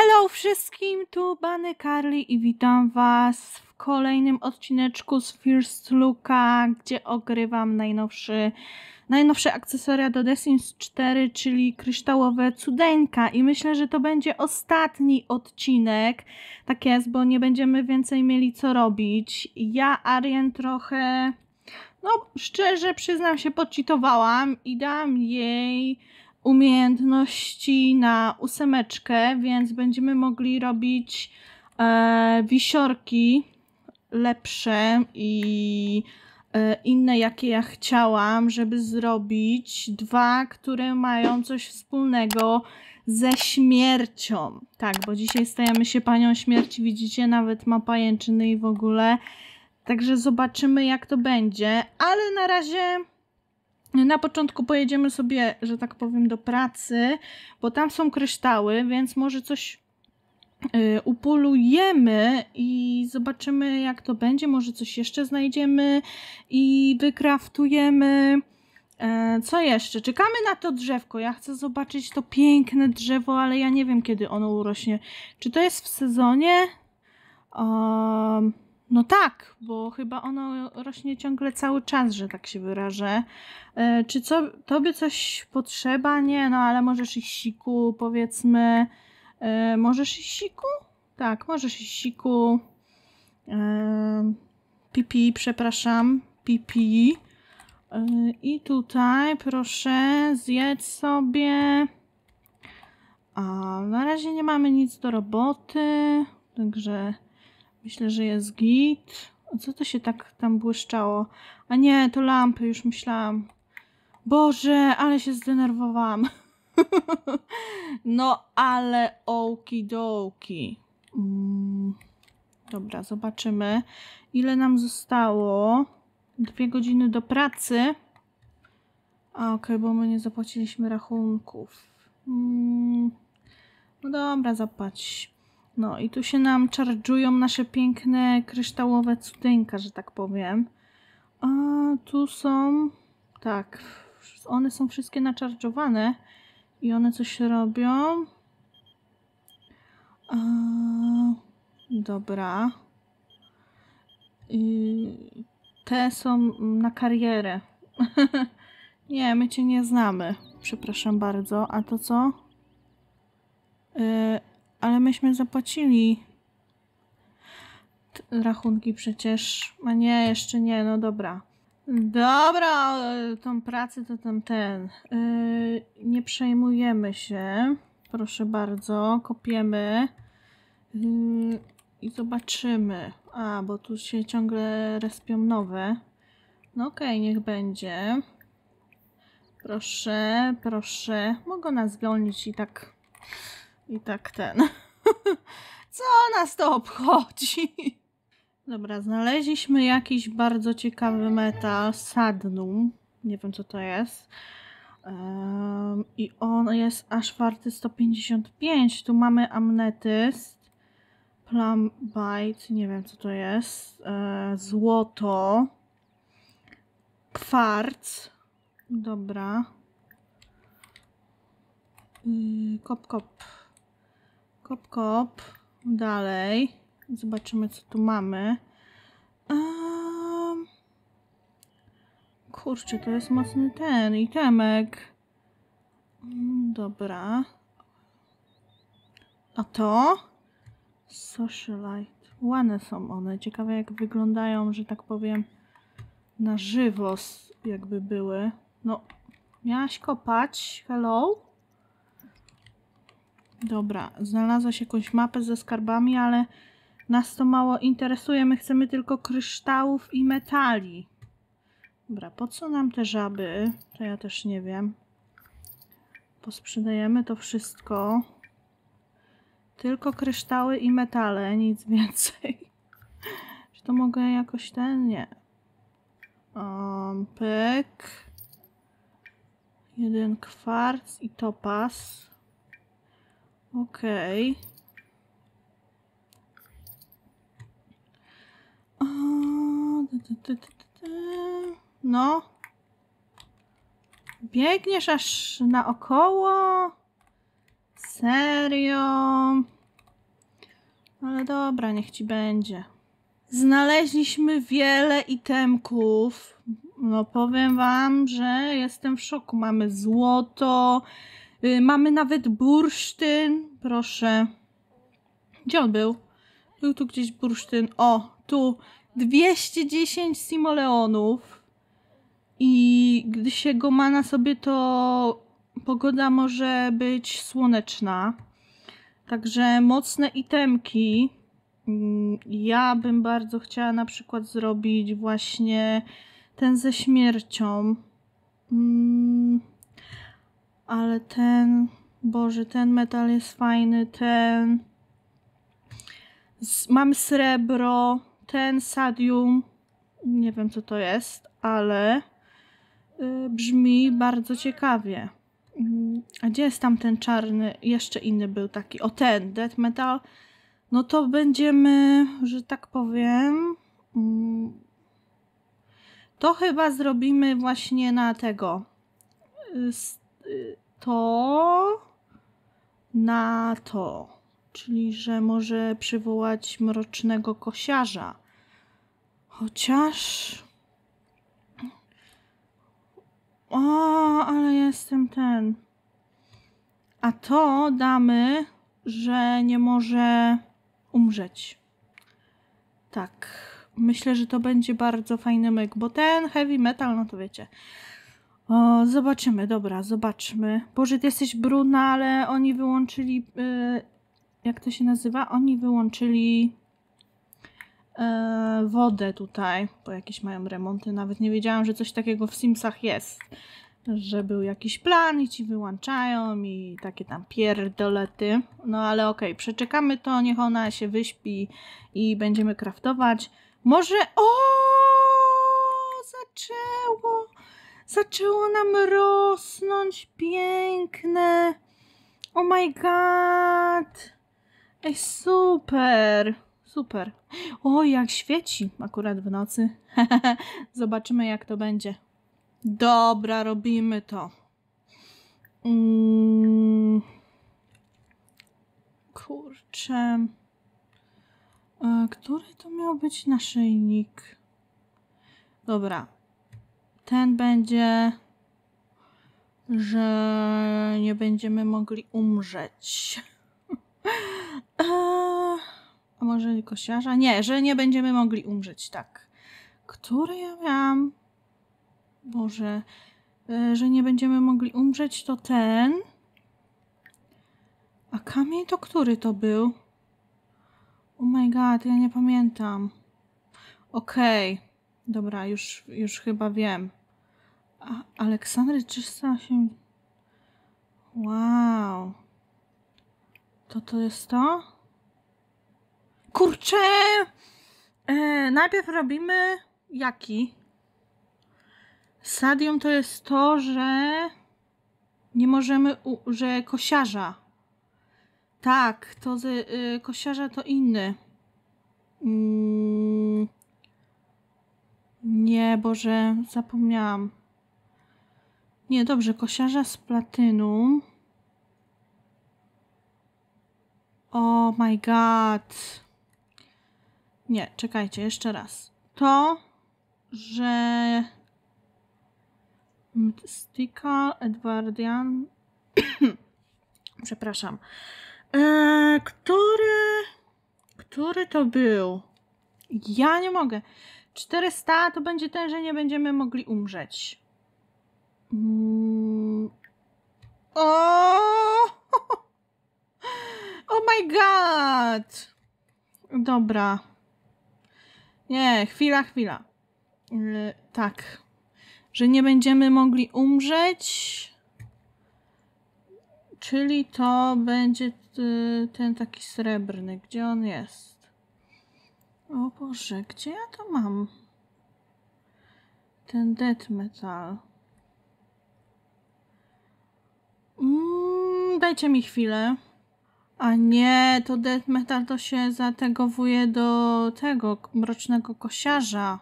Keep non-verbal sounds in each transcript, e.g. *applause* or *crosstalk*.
Hello wszystkim, tu Bany Carly i witam was w kolejnym odcineczku z First Looka, gdzie ogrywam najnowszy, najnowsze akcesoria do The Sims 4, czyli kryształowe cudeńka i myślę, że to będzie ostatni odcinek, tak jest, bo nie będziemy więcej mieli co robić. Ja Arien trochę, no szczerze przyznam się, podcitowałam i dam jej umiejętności na ósemeczkę, więc będziemy mogli robić e, wisiorki lepsze i e, inne, jakie ja chciałam, żeby zrobić dwa, które mają coś wspólnego ze śmiercią. Tak, bo dzisiaj stajemy się panią śmierci, widzicie, nawet ma pajęczyny i w ogóle. Także zobaczymy, jak to będzie, ale na razie na początku pojedziemy sobie, że tak powiem, do pracy, bo tam są kryształy, więc może coś y, upolujemy i zobaczymy, jak to będzie. Może coś jeszcze znajdziemy i wykraftujemy. E, co jeszcze? Czekamy na to drzewko. Ja chcę zobaczyć to piękne drzewo, ale ja nie wiem, kiedy ono urośnie. Czy to jest w sezonie? Um, no tak, bo chyba ono rośnie ciągle cały czas, że tak się wyrażę. E, czy co, tobie coś potrzeba? Nie, no ale możesz iść siku, powiedzmy. E, możesz iść siku? Tak, możesz iść siku. E, pipi, przepraszam, pipi. E, I tutaj proszę zjedz sobie. A na razie nie mamy nic do roboty, także Myślę, że jest git. Co to się tak tam błyszczało? A nie, to lampy, już myślałam. Boże, ale się zdenerwowałam. *laughs* no, ale okidoki. Mm, dobra, zobaczymy. Ile nam zostało? Dwie godziny do pracy. A, okej, okay, bo my nie zapłaciliśmy rachunków. Mm, no dobra, zapłać. No i tu się nam czarżują nasze piękne kryształowe cudynka, że tak powiem. A tu są... Tak, one są wszystkie naczarżowane i one coś robią. A, dobra. I te są na karierę. *laughs* nie, my cię nie znamy. Przepraszam bardzo. A to co? Yy, ale myśmy zapłacili rachunki przecież. A nie, jeszcze nie, no dobra. Dobra, tą pracę to tam ten. Yy, nie przejmujemy się. Proszę bardzo, kopiemy. Yy, I zobaczymy. A, bo tu się ciągle respią nowe. No okej, okay, niech będzie. Proszę, proszę. Mogą nas zwolnić i tak i tak ten. *laughs* Co nas to obchodzi? Dobra, znaleźliśmy jakiś bardzo ciekawy metal, sadnum. Nie wiem co to jest. Um, I on jest aż warty 155. Tu mamy amnetyst, plumbite, nie wiem co to jest, e, złoto, kwarc. Dobra. Yy, kop, kop. Kop, kop. Dalej. Zobaczymy, co tu mamy. Um, kurczę, to jest mocny ten itemek. Mm, dobra. A to? Socialite. Ładne są one. Ciekawe jak wyglądają, że tak powiem, na żywo jakby były. No, miałaś kopać. Hello? Dobra, znalazłaś jakąś mapę ze skarbami, ale nas to mało interesuje. My chcemy tylko kryształów i metali. Dobra, po co nam te żaby? To ja też nie wiem. Posprzedajemy to wszystko. Tylko kryształy i metale, nic więcej. *laughs* Czy to mogę jakoś ten? Nie. Um, pyk. Jeden kwarc i topas. Okej. Okay. No. Biegniesz aż naokoło? Serio? Ale dobra, niech ci będzie. Znaleźliśmy wiele itemków. No powiem wam, że jestem w szoku. Mamy złoto, mamy nawet bursztyn. Proszę. Gdzie on był? Był tu gdzieś bursztyn. O, tu 210 simoleonów. I gdy się go ma na sobie, to pogoda może być słoneczna. Także mocne itemki. Mm, Ja bym bardzo chciała na przykład zrobić właśnie ten ze śmiercią. Mm, Ale ten, Boże, ten metal jest fajny, ten. Mam srebro, ten sadium. Nie wiem co to jest, ale y, brzmi bardzo ciekawie. Mm, A gdzie jest tam ten czarny? Jeszcze inny był taki. O ten, death metal. No to będziemy, że tak powiem. mm, To chyba zrobimy właśnie na tego. y, To na to. Czyli, że może przywołać mrocznego kosiarza. Chociaż. O, ale jestem ten. A to damy, że nie może umrzeć. Tak. Myślę, że to będzie bardzo fajny myk, bo ten heavy metal, no to wiecie. O, zobaczymy, dobra, zobaczmy. Boże, ty jesteś brudna, ale oni wyłączyli. y, jak to się nazywa? Oni wyłączyli e, wodę tutaj, bo jakieś mają remonty. Nawet nie wiedziałam, że coś takiego w Simsach jest. Że był jakiś plan i ci wyłączają i takie tam pierdolety. No ale okej, przeczekamy to, niech ona się wyśpi i będziemy kraftować. Może... O! Zaczęło! Zaczęło nam rosnąć piękne. Oh my god! Ej, super! Super. O, jak świeci akurat w nocy. *laughs* Zobaczymy, jak to będzie. Dobra, robimy to. Mm. Kurczę. E, Który to miał być naszyjnik? Dobra. Ten będzie, że nie będziemy mogli umrzeć. *laughs* A może kosiarza? Nie, że nie będziemy mogli umrzeć, tak. Który ja miałam? Boże, e, że nie będziemy mogli umrzeć, to ten. A kamień to który to był? Oh my god, ja nie pamiętam. Okej, dobra, już, już chyba wiem. A, Aleksandry 308. Wow. To to jest to? Kurczę! E, najpierw robimy jaki? Sadium to jest to, że nie możemy, u- że kosiarza. Tak, to z y, kosiarza to inny. Mm. Nie, Boże, zapomniałam. Nie, dobrze, kosiarza z platynum. Oh my god. Nie, czekajcie, jeszcze raz. To, że Mystical Edwardian. *coughs* Przepraszam. Eee, który. Który to był? Ja nie mogę. 400 to będzie ten, że nie będziemy mogli umrzeć. Mm. O! *laughs* Oh my god! Dobra. Nie, chwila, chwila. Yy, tak. Że nie będziemy mogli umrzeć. Czyli to będzie y, ten taki srebrny. Gdzie on jest? O Boże, gdzie ja to mam? Ten death metal. Mm, dajcie mi chwilę. A nie, to death metal to się zategowuje do tego mrocznego kosiarza.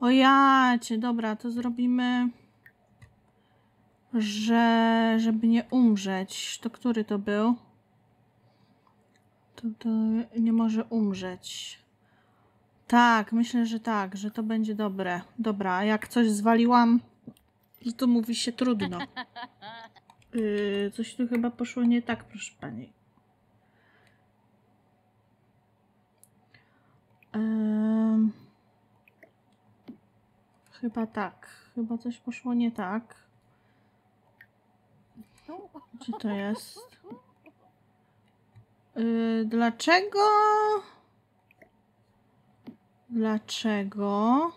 O jacie, dobra, to zrobimy, że żeby nie umrzeć. To który to był? To, to nie może umrzeć. Tak, myślę, że tak, że to będzie dobre. Dobra, jak coś zwaliłam, to mówi się trudno. *laughs* Yy, coś tu chyba poszło nie tak, proszę pani. Em, chyba tak. Chyba coś poszło nie tak. Gdzie to jest? Yy, dlaczego? Dlaczego?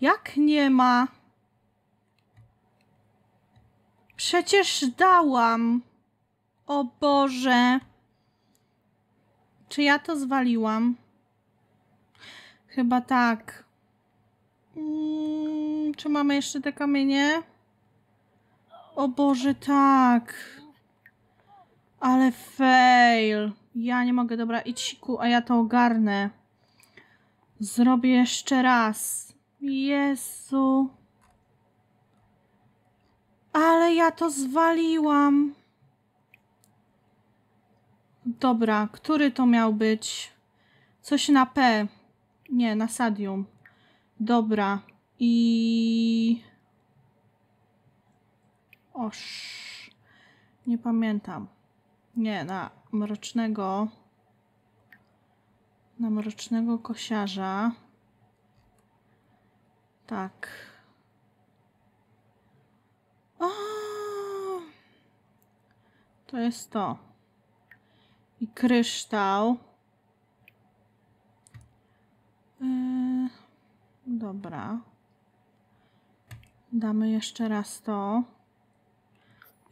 Jak nie ma? Przecież dałam. O Boże. Czy ja to zwaliłam? Chyba tak. Mm, czy mamy jeszcze te kamienie? O Boże, tak. Ale fail. Ja nie mogę, dobra, idź siku, a ja to ogarnę. Zrobię jeszcze raz. Jezu. Ale ja to zwaliłam. Dobra, który to miał być? Coś na P. Nie, na Sadium. Dobra. I... Oż. Nie pamiętam. Nie, na mrocznego. Na mrocznego kosiarza. Tak. O! To jest to. I kryształ. Yy, dobra. Damy jeszcze raz to.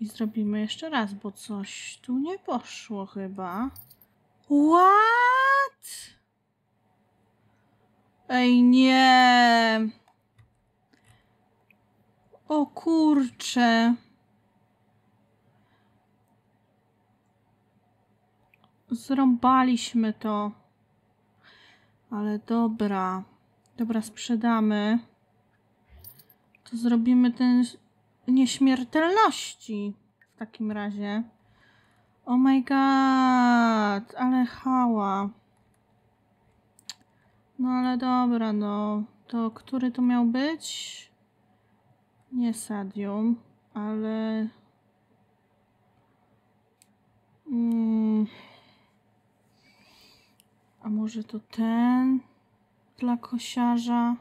I zrobimy jeszcze raz, bo coś tu nie poszło chyba. What? Ej, nie. O kurcze. Zrąbaliśmy to. Ale dobra. Dobra, sprzedamy. To zrobimy ten nieśmiertelności w takim razie. Oh my god, ale hała. No ale dobra, no. To który to miał być? Nie Sadium, ale... Mm. A może to ten dla kosiarza?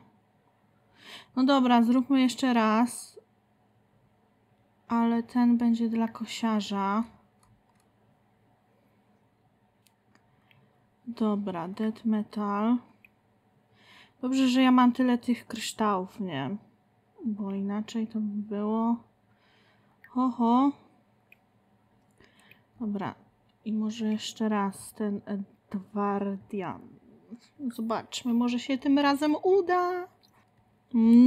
No dobra, zróbmy jeszcze raz. Ale ten będzie dla kosiarza. Dobra, dead metal. Dobrze, że ja mam tyle tych kryształów, nie? Bo inaczej to by było... Ho, ho. Dobra. I może jeszcze raz ten Edwardian. Zobaczmy, może się tym razem uda.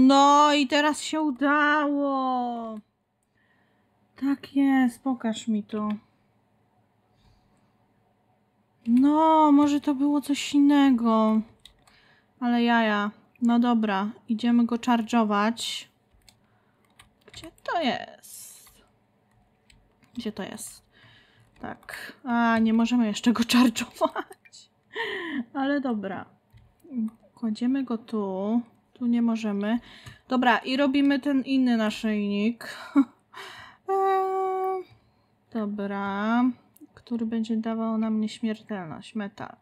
No i teraz się udało. Tak jest, pokaż mi to. No, może to było coś innego. Ale jaja. No dobra, idziemy go charge'ować. Gdzie to jest? Gdzie to jest? Tak. A, nie możemy jeszcze go *laughs* charge'ować. Ale dobra. Kładziemy go tu. Tu nie możemy. Dobra, i robimy ten inny naszyjnik. *laughs* Eee, dobra. Który będzie dawał nam nieśmiertelność. Metal.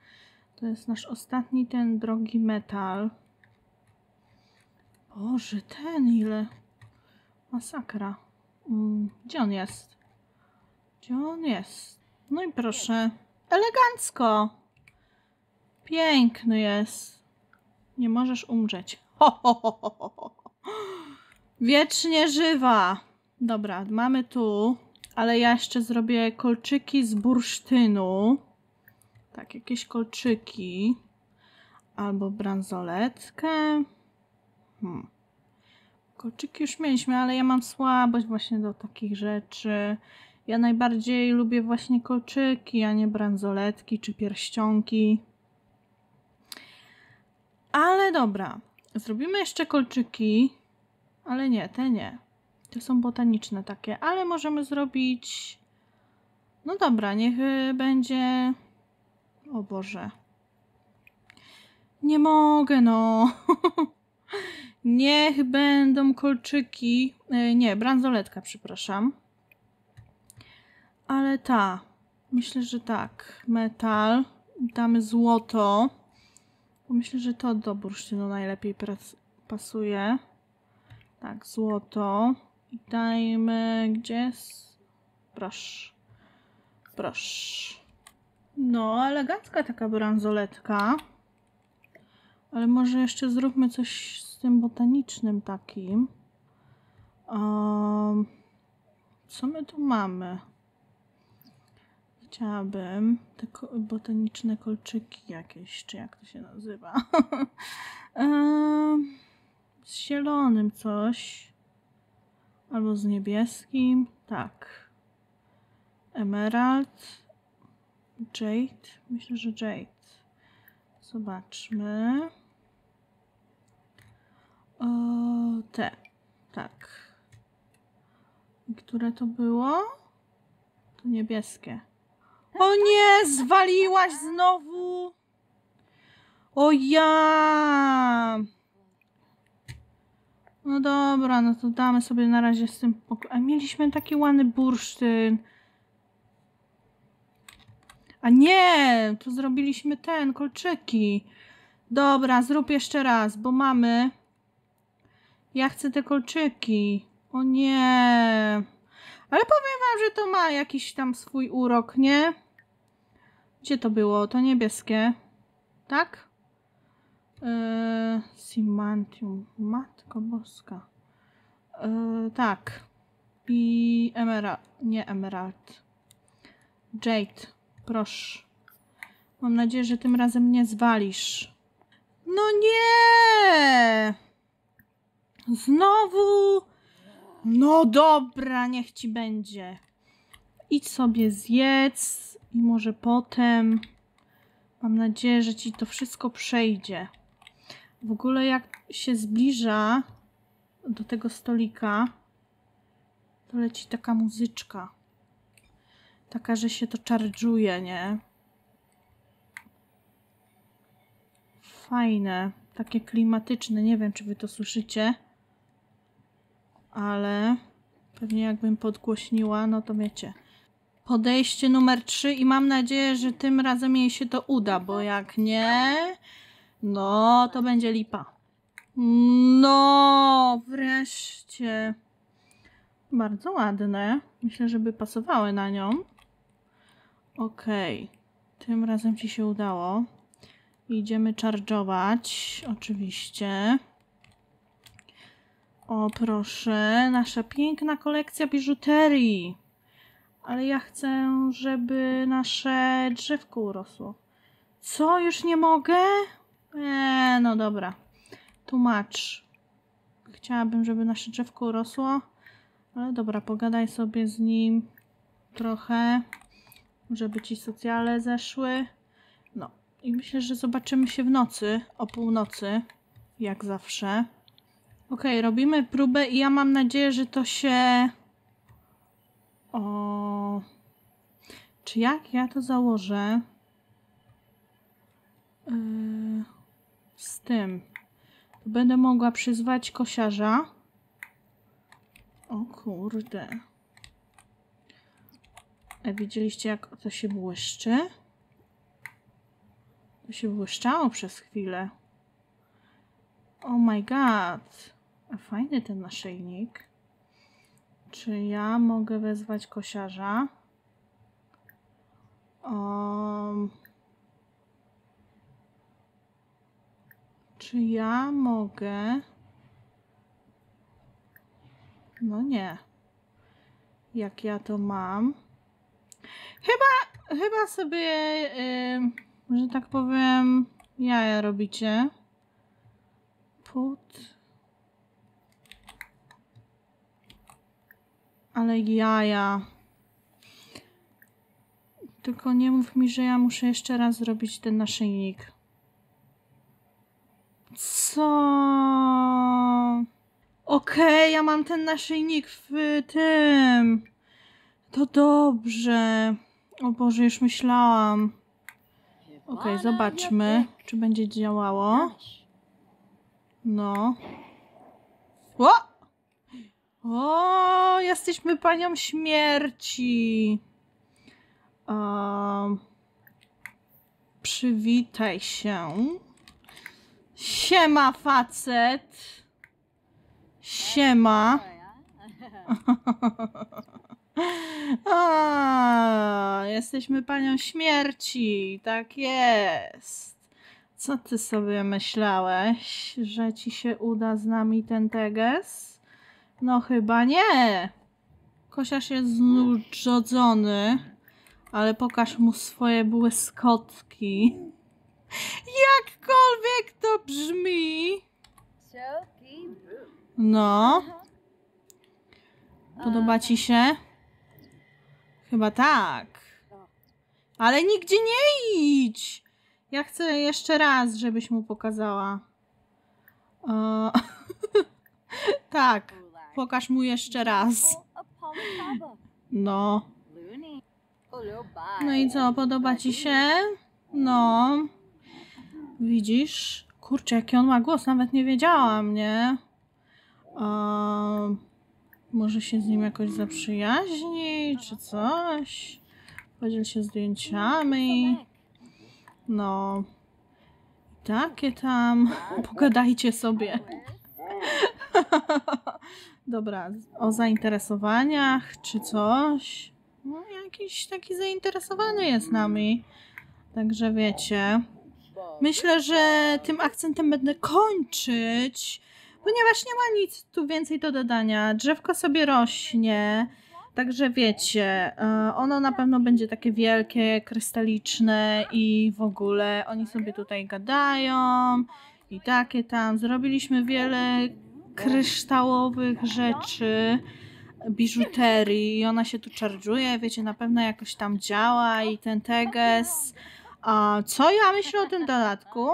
To jest nasz ostatni ten drogi metal. Boże, ten ile. Masakra. Mm, Gdzie on jest? Gdzie on jest? No i proszę. Elegancko. Piękny jest. Nie możesz umrzeć. Ho, ho, ho, ho, ho. Wiecznie żywa. Dobra, mamy tu. Ale ja jeszcze zrobię kolczyki z bursztynu. Tak, jakieś kolczyki. Albo bransoletkę. Hmm. Kolczyki już mieliśmy, ale ja mam słabość właśnie do takich rzeczy. Ja najbardziej lubię właśnie kolczyki, a nie bransoletki czy pierścionki. Ale dobra. Zrobimy jeszcze kolczyki. Ale nie, te nie. To są botaniczne takie, ale możemy zrobić. No dobra, niech y, będzie. O Boże. Nie mogę, no. *laughs* niech będą kolczyki. Y, Nie, bransoletka, przepraszam. Ale ta. Myślę, że tak. Metal. Damy złoto. Myślę, że to do bursztynu najlepiej pasuje. Tak, złoto. I dajmy gdzie? Proszę. Proszę. No, elegancka taka bransoletka. Ale może jeszcze zróbmy coś z tym botanicznym takim. Um, co my tu mamy? Chciałabym te botaniczne kolczyki jakieś, czy jak to się nazywa. *laughs* Em, z zielonym coś. Albo z niebieskim. Tak. Emerald. Jade. Myślę, że Jade. Zobaczmy. O, te. Tak. Które to było? To niebieskie. O nie, zwaliłaś znowu. O ja. No dobra, no to damy sobie na razie z tym pokój. A mieliśmy taki ładny bursztyn. A nie, tu zrobiliśmy ten, kolczyki. Dobra, zrób jeszcze raz, bo mamy. Ja chcę te kolczyki. O nie. Ale powiem wam, że to ma jakiś tam swój urok, nie? Gdzie to było? To niebieskie. Tak? Eee, Simantium. Matko boska. Eee, tak. I emerald. Nie emerald. Jade. Proszę. Mam nadzieję, że tym razem nie zwalisz. No nie! Znowu. No dobra, niech ci będzie. Idź sobie zjedz i może potem. Mam nadzieję, że ci to wszystko przejdzie. W ogóle jak się zbliża do tego stolika, to leci taka muzyczka. Taka, że się to czarżuje, nie? Fajne, takie klimatyczne. Nie wiem, czy wy to słyszycie, ale pewnie jakbym podgłośniła, no to wiecie. Podejście numer 3 i mam nadzieję, że tym razem jej się to uda, bo jak nie, no to będzie lipa. No, wreszcie. Bardzo ładne. Myślę, żeby pasowały na nią. Okej. Tym razem ci się udało. Idziemy charge'ować. Oczywiście. O, proszę. Nasza piękna kolekcja biżuterii. Ale ja chcę, żeby nasze drzewko urosło. Co? Już nie mogę? Eee, no dobra. Tłumacz. Chciałabym, żeby nasze drzewko urosło. Ale dobra, pogadaj sobie z nim trochę, żeby ci socjale zeszły. No i myślę, że zobaczymy się w nocy, o północy, jak zawsze. Okej, robimy próbę i ja mam nadzieję, że to się... O... Czy jak ja to założę? Yy, z tym. Będę mogła przyzwać kosiarza. O kurde. E, widzieliście jak to się błyszczy? To się błyszczało przez chwilę. Oh my god. A fajny ten naszyjnik. Czy ja mogę wezwać kosiarza? Um, czy ja mogę... No nie. Jak ja to mam? Chyba, chyba sobie, yy, że tak powiem, jaja robicie. Put. Ale jaja. Tylko nie mów mi, że ja muszę jeszcze raz zrobić ten naszyjnik. Co? Okej, ja mam ten naszyjnik w tym. To dobrze. O Boże, już myślałam. Okej, zobaczmy, czy będzie działało. No. O! O, jesteśmy panią śmierci. Przywitaj się. Siema, facet. Siema. *laughs* A, jesteśmy panią śmierci. Tak jest. Co ty sobie myślałeś, że ci się uda z nami ten teges? No chyba nie. Kosiarz jest znudzony, ale pokaż mu swoje błyskotki. Jakkolwiek to brzmi. No, podoba ci się? Chyba tak. Ale nigdzie nie idź! Ja chcę jeszcze raz, żebyś mu pokazała. O, *laughs* tak, pokaż mu jeszcze raz. No. No i co, podoba ci się? No. Widzisz? Kurczę, jaki on ma głos, nawet nie wiedziałam, nie? O, może się z nim jakoś zaprzyjaźni, czy coś? Podziel się zdjęciami. No. Takie tam. Pogadajcie sobie. *laughs* Dobra, o zainteresowaniach czy coś. No, jakiś taki zainteresowany jest nami. Także wiecie. Myślę, że tym akcentem będę kończyć, ponieważ nie ma nic tu więcej do dodania. Drzewko sobie rośnie. Także wiecie, e, ono na pewno będzie takie wielkie, krystaliczne i w ogóle oni sobie tutaj gadają i takie tam. Zrobiliśmy wiele kryształowych rzeczy, biżuterii i ona się tu czarżuje, wiecie, na pewno jakoś tam działa i ten teges. A co ja myślę o tym dodatku?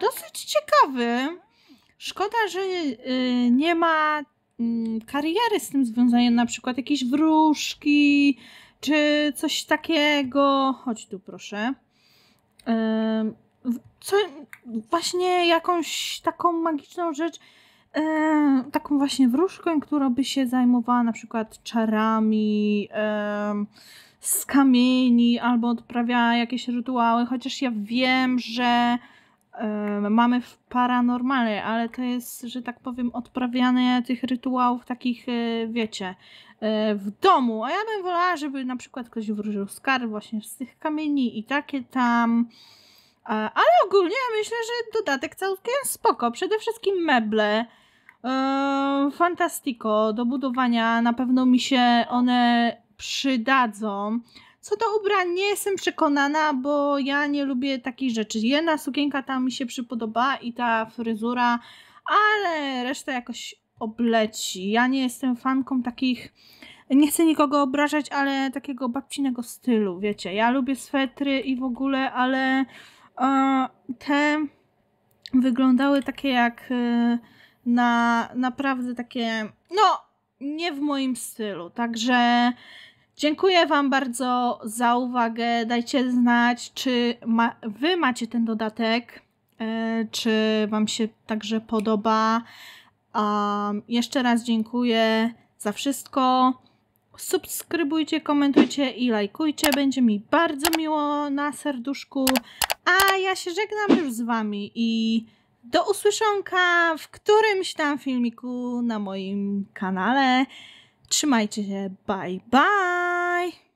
Dosyć ciekawy. Szkoda, że y, nie ma mm, kariery z tym związanej, na przykład jakieś wróżki, czy coś takiego. Chodź tu, proszę. Co, właśnie jakąś taką magiczną rzecz, taką właśnie wróżką, która by się zajmowała na przykład czarami, ym, z kamieni, albo odprawiała jakieś rytuały, chociaż ja wiem, że Em, mamy w paranormale, ale to jest, że tak powiem, odprawianie tych rytuałów takich, e, wiecie, e, w domu. A ja bym wolała, żeby na przykład ktoś wróżył skarb właśnie z tych kamieni i takie tam. Ale ogólnie myślę, że dodatek całkiem spoko. Przede wszystkim meble. E, Fantastiko. Do budowania na pewno mi się one przydadzą. Co do ubrań nie jestem przekonana, bo ja nie lubię takich rzeczy. Jedna sukienka tam mi się przypodobała i ta fryzura, ale reszta jakoś obleci. Ja nie jestem fanką takich, nie chcę nikogo obrażać, ale takiego babcinego stylu, wiecie. Ja lubię swetry i w ogóle, ale te wyglądały takie jak e, na naprawdę takie, no, nie w moim stylu. Także Dziękuję Wam bardzo za uwagę. Dajcie znać, czy ma, Wy macie ten dodatek, e, czy Wam się także podoba. Um, jeszcze raz dziękuję za wszystko. Subskrybujcie, komentujcie i lajkujcie. Będzie mi bardzo miło na serduszku. A ja się żegnam już z Wami i do usłyszonka w którymś tam filmiku na moim kanale. Trzymajcie się, bye bye!